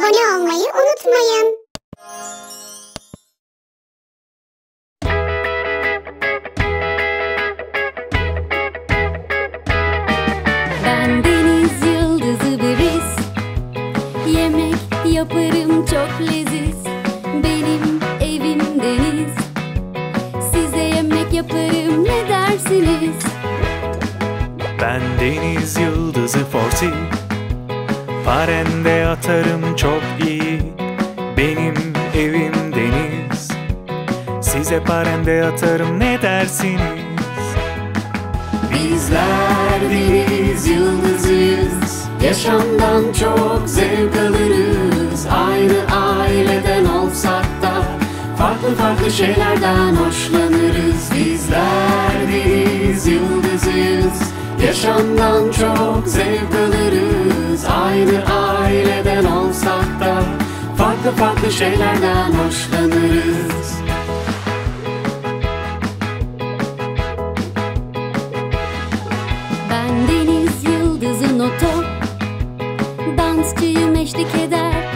abone olmayı unutmayın. Ben deniz yıldızı biriz Yemek yaparım çok leziz Benim evim deniz Size yemek yaparım ne dersiniz? Ben deniz yıldızı Forti Parende atarım çok iyi. Benim evim deniz. Size parende atarım ne dersiniz? Bizler deniz yıldızıyız Yaşamdan çok zevk alırız. Aynı aileden olsak da Farklı farklı şeylerden hoşlanırız. Bizler deniz yıldızıyız Yaşamdan çok zevk alırız Aynı aileden olsak da Farklı farklı şeylerden hoşlanırız. Ben deniz yıldızı noto Dansçıyım eşlik eder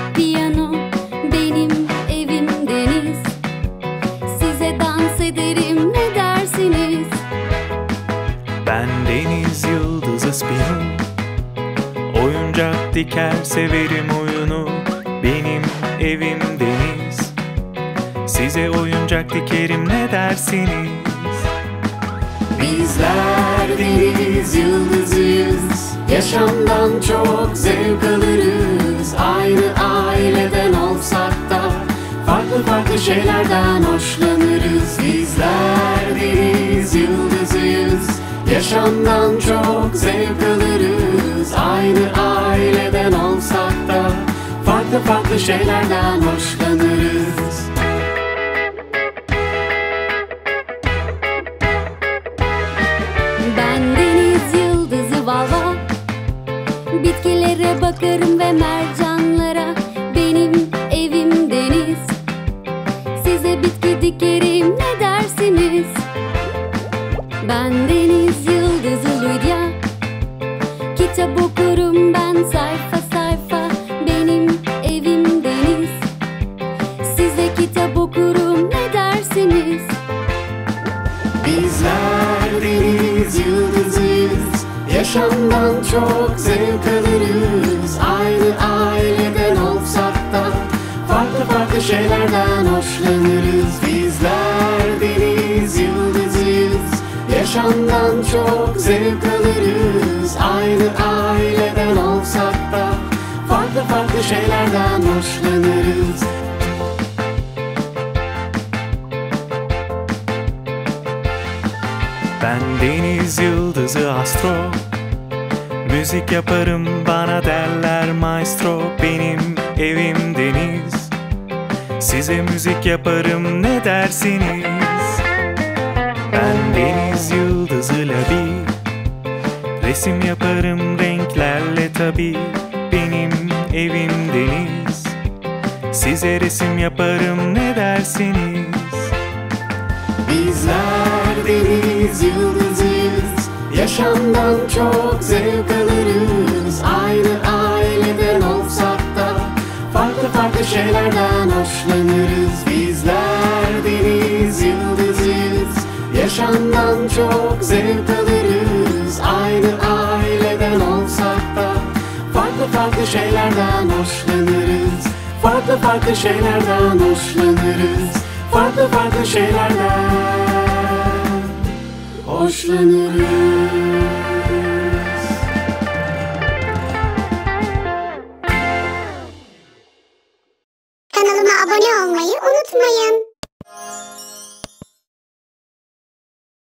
diker severim oyunu. Benim evim deniz. Size oyuncak dikerim ne dersiniz? Bizler deniz yıldızıyız. Yaşamdan çok zevk alırız. Aynı aileden olsak da Farklı farklı şeylerden hoşlanırız. Bizler deniz yıldızıyız Yaşamdan çok zevk alırız. Aynı aileden olsak da Farklı farklı şeylerden hoşlanırız. Ben deniz yıldızı vava. Bitkilere bakarım ve mercanlara. Benim evim deniz. Size bitki dikerim ne dersiniz? Ben deniz yıldızı Lydia Kitap okurum ben sayfa sayfa. Benim evim deniz. Size kitap okurum ne dersiniz? Bizler deniz yıldızıyız. Yaşamdan çok zevk alırız. Aynı Yaşamdan çok zevk alırız. Aynı aileden olsak da Farklı farklı şeylerden hoşlanırız. Ben deniz yıldızı astro. Müzik yaparım bana derler maestro. Benim evim deniz. Size müzik yaparım ne dersiniz? Ben deniz yıldızı labi Resim yaparım renklerle tabi Benim evim deniz Size resim yaparım ne dersiniz? Bizler deniz yıldızıyız Yaşamdan çok zevk alırız. Aynı aileden olsak da Farklı farklı şeylerden hoşlanırız Çok zevk alırız. Aynı aileden olsak da Farklı farklı şeylerden hoşlanırız. Farklı farklı şeylerden hoşlanırız. Farklı farklı şeylerden hoşlanırız. Kanalıma abone olmayı unutmayın.